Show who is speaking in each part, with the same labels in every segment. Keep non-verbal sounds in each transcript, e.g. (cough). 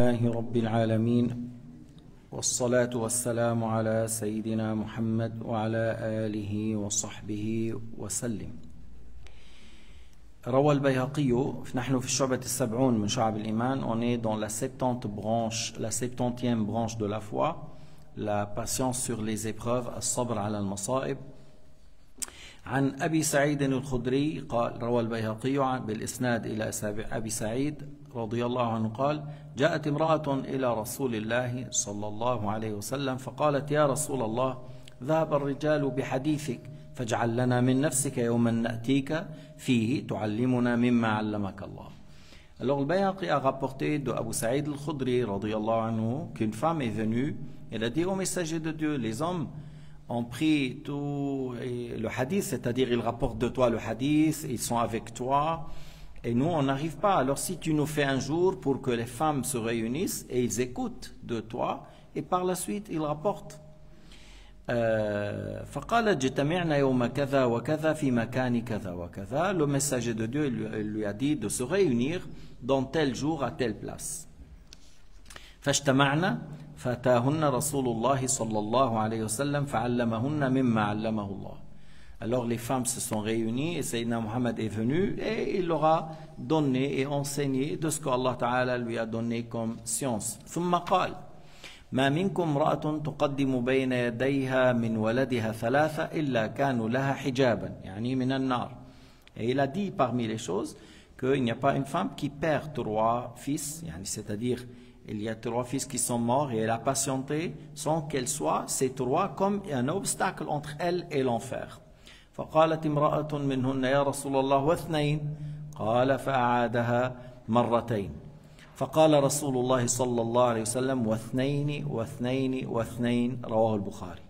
Speaker 1: الله رب العالمين والصلاة والسلام على سيدنا محمد وعلى آله وصحبه وسلم. روى البيهقي نحن في الشعبة السبعون من شعب الإيمان on est dans la 70 branche la 70e branche de la foi la patience sur les épreuves الصبر على المصائب. عن أبي سعيد الخدري قال روى البيهقي بالإسناد إلى أبي سعيد رضي الله عنه قال جاءت امرأة إلى رسول الله صلى الله عليه وسلم فقالت يا رسول الله ذهب الرجال بحديثك فاجعل لنا من نفسك يوما نأتيك فيه تعلمنا مما علمك الله. Alors le Bayhaqi a rapporté de Abu Saïd al-Khudri qu'une femme est venue, elle a dit au messager de Dieu, les hommes ont pris tout le hadith, c'est-à-dire ils rapportent de toi le hadith, ils sont avec toi, et nous on n'arrive pas. Alors si tu nous fais un jour pour que les femmes se réunissent et ils écoutent de toi, et par la suite ils rapportent. Euh, le messager de Dieu lui, lui a dit de se réunir dans tel jour à telle place. فأتاهن رسول الله صلى الله عليه وسلم فعلمهن مما علمه الله Alors les femmes se sont réunies et Sayyidina Muhammad est venu et il leur a donné et enseigné de ce qu'Allah Ta'ala lui a donné comme science. ثم قال ما منكم امرأة تقدم بين يديها من ولدها ثلاثة إلا كانوا لها حجابا يعني من النار. Et il a dit parmi les choses qu'il n'y a pas une femme qui perd trois fils, c'est-à-dire il y a trois fils qui sont morts et elle a patienté sans qu'elle soit, ces trois, comme un obstacle entre elle et l'enfer. فقالت امرأة منهن يا رسول الله واثنين قال فأعادها مرتين فقال رسول الله صلى الله عليه وسلم واثنين واثنين واثنين رواه البخاري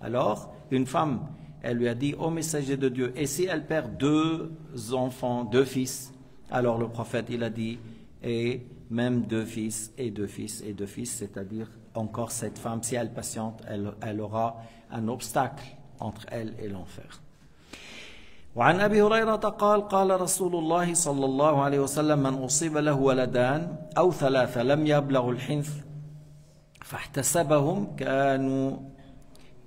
Speaker 1: Alors, une femme, elle lui a dit au messager de Dieu, et si elle perd deux enfants, deux fils, alors le prophète, il a dit, et même deux fils et deux fils et deux fils, c'est-à-dire encore cette femme, si elle patiente, elle, elle aura un obstacle entre elle et l'enfer. وعن ابي هريره قال قال رسول الله صلى الله عليه وسلم من اصيب له ولدان او ثلاثه لم يبلغوا الحنث فاحتسبهم كانوا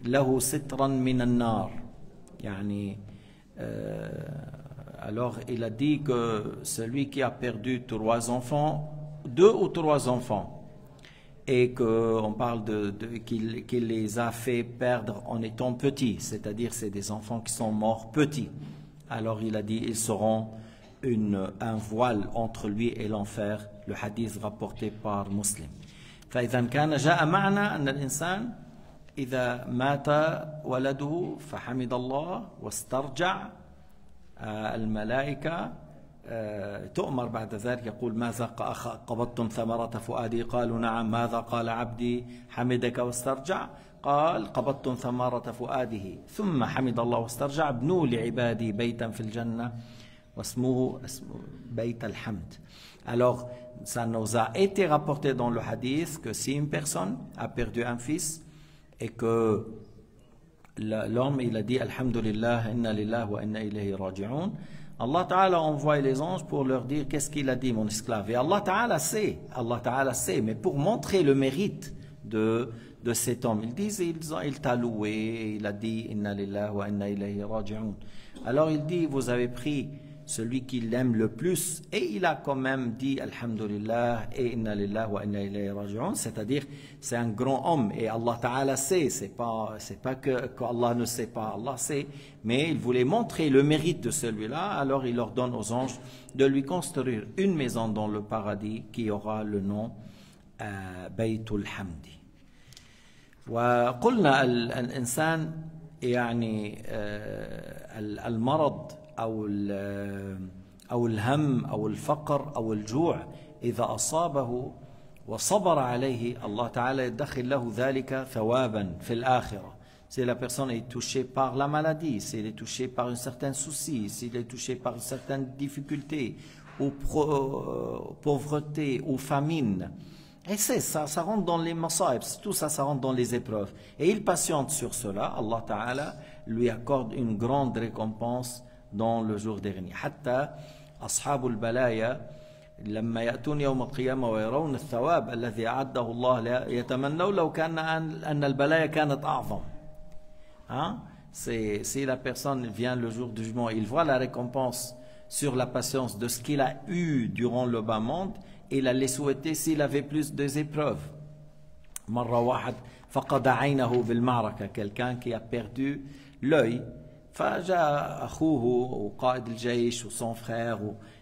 Speaker 1: له سترا من النار يعني alors il a dit que celui qui a perdu trois enfants deux ou trois enfants et qu'on parle de, de qu'il qu les a fait perdre en étant petits, c'est-à-dire c'est des enfants qui sont morts petits. Alors il a dit ils seront une, un voile entre lui et l'enfer, le hadith rapporté par Muslim. فإذا كان جاء معنى أن الإنسان إذا مات ولده فحمد الله واسترجع الملائكة تؤمر بعد ذلك يقول ماذا قبضتم ثمرة فؤادي؟ قالوا نعم ماذا قال عبدي؟ حمدك واسترجع. قال قبضتم ثمرة فؤاده ثم حمد الله واسترجع ابنوا لعبادي بيتا في الجنة واسمه بيت الحمد. Alors, ça nous a été rapporté dans le hadith que si une personne a perdu un fils et que l'homme il a dit Alhamdulillah, inna lillah wa inna ilayhi raji'un, Allah Ta'ala envoie les anges pour leur dire qu'est-ce qu'il a dit mon esclave. Et Allah Ta'ala sait, Allah Ta'ala sait, mais pour montrer le mérite de, de cet homme, ils disent il, t'a loué, il a dit Inna wa. Alors il dit vous avez pris celui qui l'aime le plus et il a quand même dit Alhamdulillah et Inna lillah wa inna ilayhi raji'un, c'est-à-dire c'est un grand homme et Allah Ta'ala sait, c'est pas c'est pas que, que Allah ne sait pas, Allah sait, mais il voulait montrer le mérite de celui-là, alors il ordonne aux anges de lui construire une maison dans le paradis qui aura le nom euh, Baytul Hamdi. وقلنا الإنسان يعني المرض أو أو الهم أو الفقر أو الجوع إذا أصابه وصبر عليه الله تعالى يدخل له ذلك ثوابا في الآخرة Si la personne est touchée par la maladie, s'il est touché par un certain souci, s'il est touché par une certaine difficulté, ou pauvreté, ou famine, et c'est ça, ça rentre dans les masaib, tout ça, ça rentre dans les épreuves. Et il patiente sur cela, Allah Ta'ala lui accorde une grande récompense dans le jour dernier. حتى أصحاب البلايا لما يأتون يوم القيامة ويرون الثواب الذي أعده الله يتمنوا لو كان أن البلايا كانت أعظم hein? si la personne vient le jour du jugement il voit la récompense sur la patience de ce qu'il a eu durant le bas monde il allait souhaiter s'il avait plus d'épreuves مرة واحد فقد عينه بالمعركة quelqu'un qui a perdu l'œil فجاء أخوه وقائد الجيش وصون frère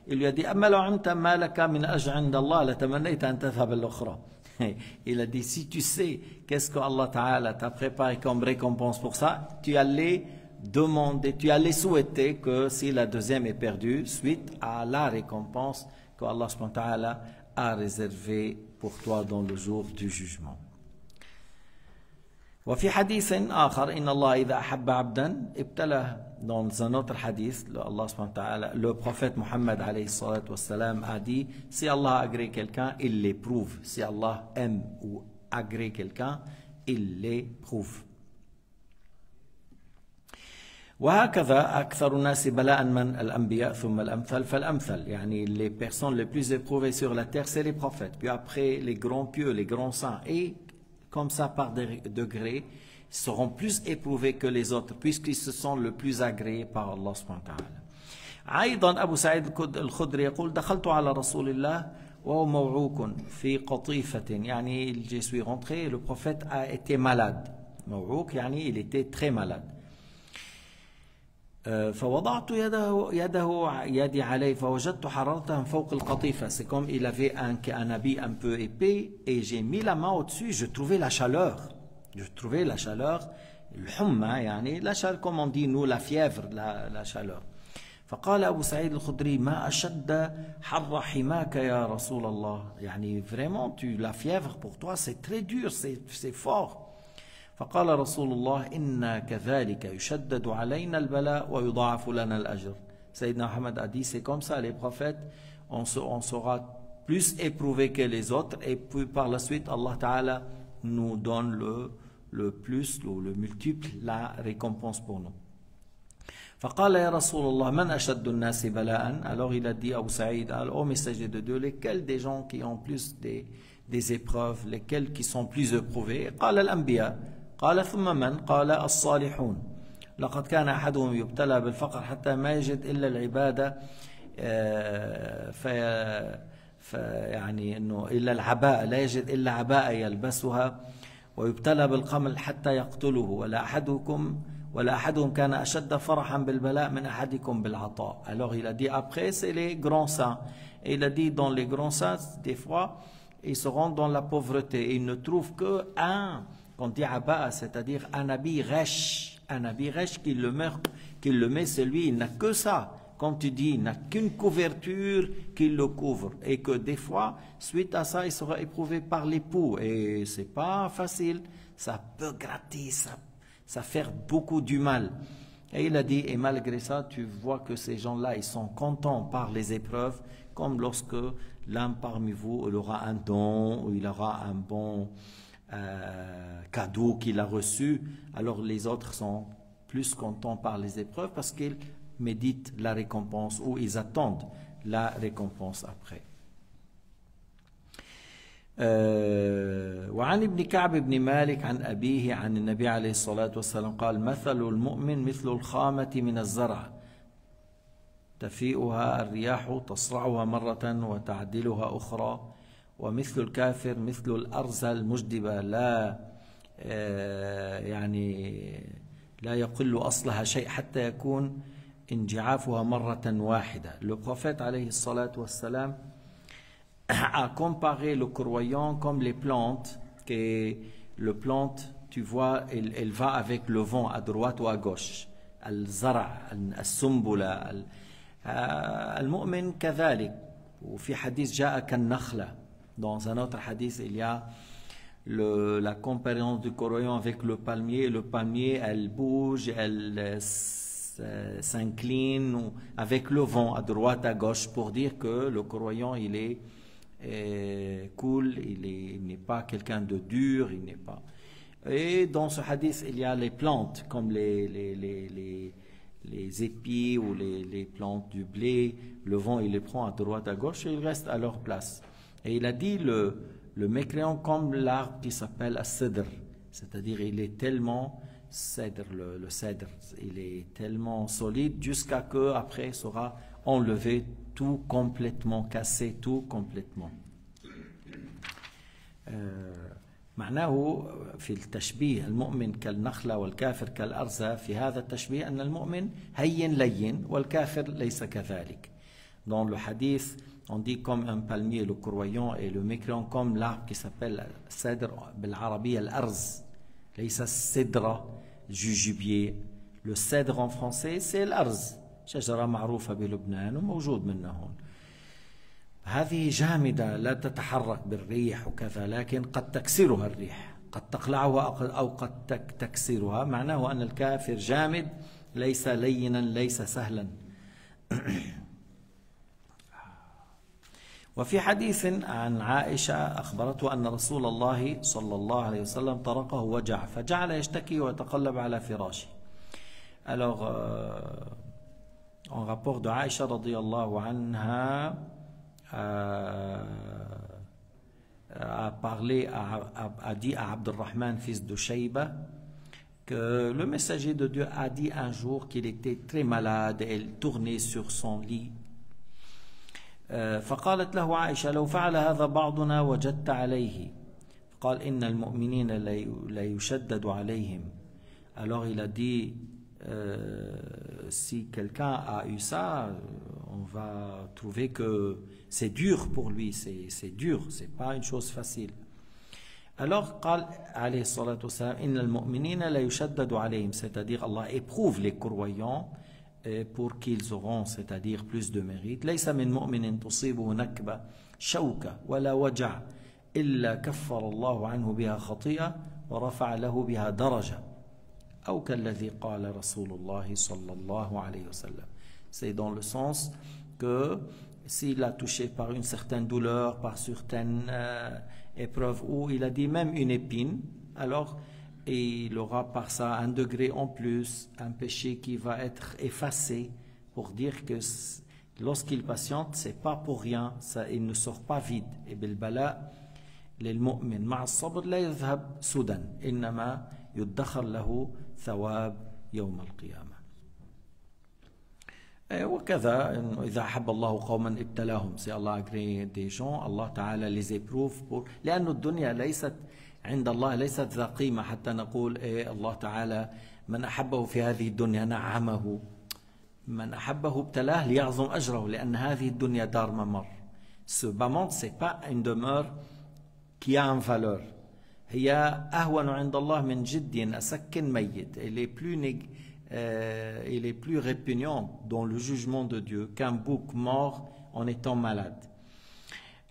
Speaker 1: il lui a dit أما لو علمت ما لك من أجر عند الله لتمنيت أن تذهب الأخرى (laughs) il a dit si tu sais qu'est-ce que Allah Ta'ala t'a préparé comme récompense pour ça tu allais demander tu allais souhaiter que si la deuxième est perdue suite à la récompense que Allah subhanahu wa ta'ala a réservée pour toi dans le jour du jugement وفي حديث آخر إن الله إذا أحب عبدا ابتلاه. دون زنوت الحديث الله سبحانه وتعالى لو بروفيت محمد عليه الصلاة والسلام ادي سي الله أجري كلكان il les prouve سي الله ام أو اغري كلكان il بروف وهكذا أكثر الناس بلاء من الأنبياء ثم الأمثل فالامثل يعني les personnes les plus éprouvées sur la terre c'est les prophètes. Puis après les grands pieux les grands saints. Et comme ça par degrés, seront plus éprouvés que les autres, puisqu'ils se sont le plus agréés par Allah subhanahu wa ta'ala. أيضا أبو سعيد الخدري يقول دخلت على رسول الله وهو موعوك في قطيفة يعني je suis rentré le prophète a été malade موعوك يعني il était très malade فوضعت يده يده يدي عليه فوجدت حرارة فوق القطيفة c'est comme il avait un, un habit un peu épais et j'ai mis la main au-dessus je trouvais la chaleur je trouvais la chaleur الحمى يعني la chaleur comme on dit nous la fièvre la, la chaleur فقال أبو سعيد الخدري ما أشد حر حماك يا رسول الله يعني vraiment tu la fièvre pour toi c'est très dur c'est fort فقال رسول الله إنا كذلك يشدد علينا البلاء ويضاعف لنا الأجر Sayyidina Muhammad a dit c'est comme ça les prophètes on, se, on sera plus éprouvés que les autres et puis par la suite Allah Ta'ala nous donne le, le plus ou le multiple la récompense pour nous فقال يا رسول الله من أشد الناس بلاء alors il a dit Abu Saïd au messager de Dieu lesquels des gens qui ont plus des, des épreuves lesquels qui sont plus éprouvés قال الأنبياء قال ثم من؟ قال الصالحون. لقد كان أحدهم يبتلى بالفقر حتى ما يجد إلا العبادة في يعني أنه إلا العباء لا يجد إلا عباء يلبسها ويبتلى بالقمل حتى يقتله. ولا أحدكم ولا أحدهم كان أشد فرحا بالبلاء من أحدكم بالعطاء. Alors il a dit après c'est les grands saints. Et il a dit dans les grands saints des fois ils se rendent dans la pauvreté. Et ils ne trouvent que un Quand dit Abba, c'est-à-dire un habit rêche, un habit rêche qu'il le met, qu'il le met, c'est lui, il n'a que ça. Comme tu dis, il n'a qu'une couverture qui le couvre. Et que des fois, suite à ça, il sera éprouvé par l'époux. Et c'est pas facile. Ça peut gratter, ça, ça faire beaucoup du mal. Et il a dit, et malgré ça, tu vois que ces gens-là, ils sont contents par les épreuves, comme lorsque l'un parmi vous, il aura un don, ou il aura un bon, euh, cadeau qu'il a reçu, alors les autres sont plus contents par les épreuves parce qu'ils méditent la récompense ou ils attendent la récompense après. أه وعن ابن كعب بن مالك عن أبيه عن النبي عليه الصلاة والسلام قال مثل المؤمن مثل الخامة من الزرع تفيئها الرياح تصرعها مرة وتعدلها أخرى ومثل الكافر مثل الأرزة المجدبة لا يعني لا يقل أصلها شيء حتى يكون انجعافها مرة واحدة. Le alayhi salatu wassalam a comparé le croyant comme les plantes, que le plante, tu vois, elle, elle va avec le vent à droite ou à gauche. الزرع السنبلة المؤمن كذلك وفي حديث جاء كالنخلة Dans un autre hadith, il y a la comparaison du croyant avec le palmier. Le palmier, elle bouge, elle s'incline avec le vent à droite, à gauche, pour dire que le croyant, il est euh, cool, il n'est pas quelqu'un de dur, il n'est pas. Et dans ce hadith, il y a les plantes, comme les, les, épis ou les, plantes du blé, le vent il les prend à droite, à gauche et ils restent à leur place. Et il a dit le, le mécréant comme l'arbre qui s'appelle cèdre, c'est-à-dire il est tellement cèdre, le, le, cèdre, il est tellement solide jusqu'à que après sera enlevé tout complètement, cassé tout complètement. معناه في التشبيه المؤمن كالنخلة والكافر كالأرزة في هذا التشبيه أن المؤمن هين لين والكافر ليس كذلك Dans le hadith, on dit comme un palmier le croyant et le mécréant comme l'arbre qui s'appelle cèdre بالعربية الأرز ليس السدرة جوجيبيer Le cèdre en français c'est الأرز شجرة معروفة بلبنان وموجود منها هون هذه جامدة لا تتحرك بالريح وكذا لكن قد تكسرها الريح قد تقلعها أو قد تكسرها معناه أن الكافر جامد ليس لينا ليس سهلا وفي حديث عن عائشة أخبرته أن رسول الله صلى الله عليه وسلم طرقه وجع فجعل يشتكي ويتقلب على فراشه Alors, euh, en rapport de Aïcha radiallahu anha, Euh, a parlé, a, dit à Abdurrahman, fils de Shayba, que le messager de Dieu a dit un jour qu'il était très malade et il tournait sur son lit. فقالت له عائشة لو فعل هذا بعضنا وجدت عليه قال إن المؤمنين لا يشدد عليهم alors il a dit euh, si quelqu'un a eu ça on va trouver que c'est dur pour lui, c'est dur, c'est pas une chose facile. Alors, قال عليه الصلاة والسلام إن المؤمنين لا يشدد عليهم c'est-à-dire Allah éprouve les croyants pour qu'ils auront c'est-à-dire plus de mérite ليس من مؤمن تصيبه نكبة شوكة ولا وجع إلا كفر الله عنه بها خطيئة ورفع له بها درجة أو كالذي قال رسول الله صلى الله عليه وسلم c'est dans le sens que s'il a touché par une certaine douleur, par certaines euh, épreuves, ou il a dit même une épine, alors il aura par ça un degré en plus, un péché qui va être effacé pour dire que lorsqu'il patiente, c'est pas pour rien, ça, il ne sort pas vide. Et بالبلاء للمؤمن مع الصبر لا يذهب سدى إنما يدخر له ثواب يوم القيامة وكذا إنه إذا أحب الله قوما ابتلاهم سي الله أجري دي جون الله تعالى les éprouve pour لأن الدنيا ليست عند الله ليست ذا قيمة حتى نقول إيه الله تعالى من أحبه في هذه الدنيا نعمه. من أحبه ابتلاه ليعظم أجره لأن هذه الدنيا دار ممر. سوبامون سي با ان دومور كي ان فالور هي أهون عند الله من جد أسكن ميت. الي بلو نيغ الي بلو ريبونيون دون لو جوجمون دو ديو كان بوك مور ان ايتون مالاد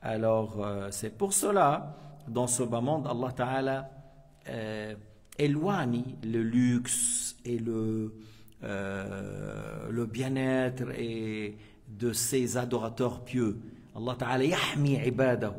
Speaker 1: alors euh, c'est pour cela dans ce bas monde, Allah Ta'ala euh, éloigne le luxe et le, le bien-être et de ses adorateurs pieux. Allah Ta'ala يحمي عباده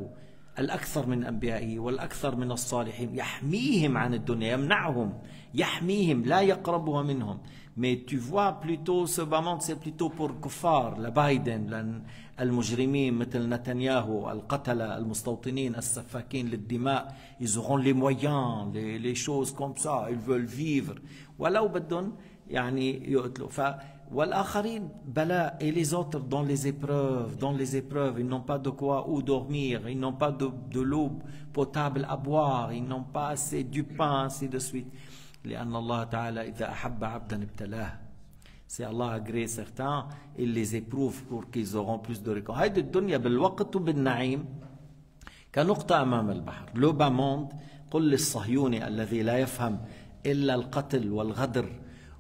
Speaker 1: الأكثر من أنبيائه والأكثر من الصالحين يحميهم عن الدنيا يمنعهم يحميهم لا يقربها منهم mais tu vois plutôt ce bas c'est plutôt pour كفار لبايدن المجرمين مثل نتنياهو القتلة المستوطنين السفاكين للدماء ils auront les moyens les, les choses comme ça ils veulent vivre ولو بدهم يعني يقتلوا ف والآخرين بلاء et les autres dans les épreuves dans les épreuves ils n'ont pas de quoi où dormir ils n'ont pas de, de l'eau potable à boire ils n'ont pas assez du pain ainsi de suite لأن الله تعالى إذا أحب عبدا ابتلاه. سي الله أجري سيغتان اللي زي بروف بور كي كيزوغون بلوس دو ريكون هيدي الدنيا بالوقت وبالنعيم كنقطة أمام البحر. لو باموند قل للصهيوني الذي لا يفهم إلا القتل والغدر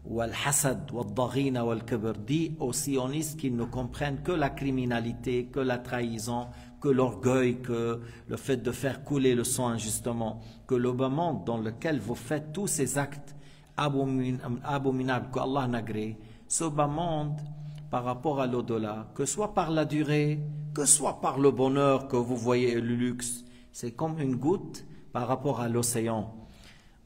Speaker 1: والحسد والضغينة والكبر. دي أو سيونيس كي نو كومبخين كو لا كريميناليتي كو لا ترايزون que l'orgueil, que le fait de faire couler le sang injustement, que monde dans lequel vous faites tous ces actes abominables que Allah n'agrée, ce bas monde par rapport à l'au-delà, que soit par la durée, que soit par le bonheur que vous voyez le luxe, c'est comme une goutte par rapport à l'océan.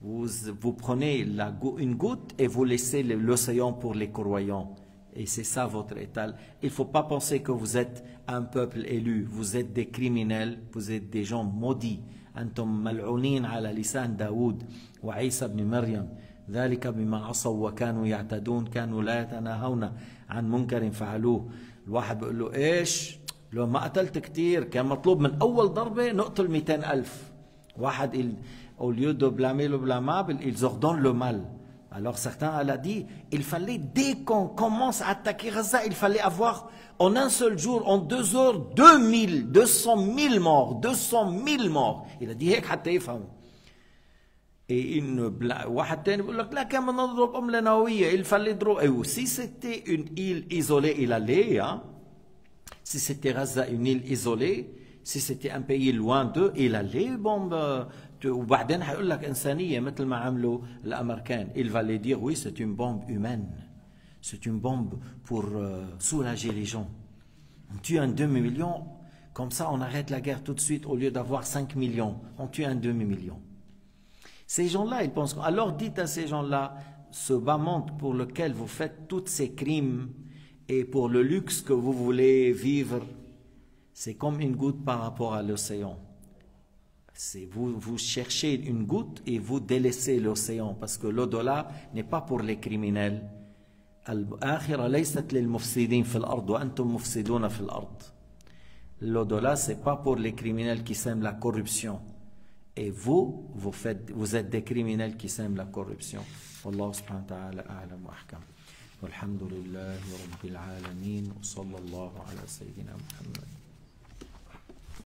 Speaker 1: vous, vous prenez la, une goutte et vous laissez l'océan pour les croyants. Et c'est ça votre état. Il ne faut pas penser que vous êtes un peuple élu. Vous êtes des criminels, vous êtes des gens maudits. أنتم ملعونين على لسان داود وعيسى بن مريم ذلك بما عصوا وكانوا يعتدون كانوا لا يتناهون عن منكر فعلوه الواحد بيقول له إيش لو ما قتلت كثير كان مطلوب من اول ضربه نقتل 200 الف واحد au lieu de blâmer le blâmable ils ordonnent le mal Alors certains, elle dit, il fallait, dès qu'on commence à attaquer Gaza, il fallait avoir en un seul jour, en deux heures, 2000, 200 000 morts, 200 000 morts. Il a dit, et il ne il fallait Et aussi, c'était une île isolée, il allait, hein. si c'était Gaza, une île isolée, si c'était un pays loin d'eux il allait bombe وبعدين حيقول لك انسانيه مثل ما عملوا الامريكان il va les dire oui c'est une bombe humaine c'est une bombe pour euh, soulager les gens on tue un demi-million comme ça on arrête la guerre tout de suite au lieu d'avoir 5 millions on tue un demi-million ces gens-là, ils pensent. Alors dites à ces gens-là, ce bas monde pour lequel vous faites tous ces crimes et pour le luxe que vous voulez vivre, c'est comme une goutte par rapport à l'océan. Vous, vous cherchez une goutte et vous délaissez l'océan parce que l'au-delà n'est pas pour les criminels. L'au-delà, c'est pas pour les criminels qui sèment la corruption. Et vous, vous, faites, vous êtes des criminels qui sèment la corruption. والله سبحانه وتعالى أعلم وأحكم والحمد لله رب العالمين وصلى الله على سيدنا محمد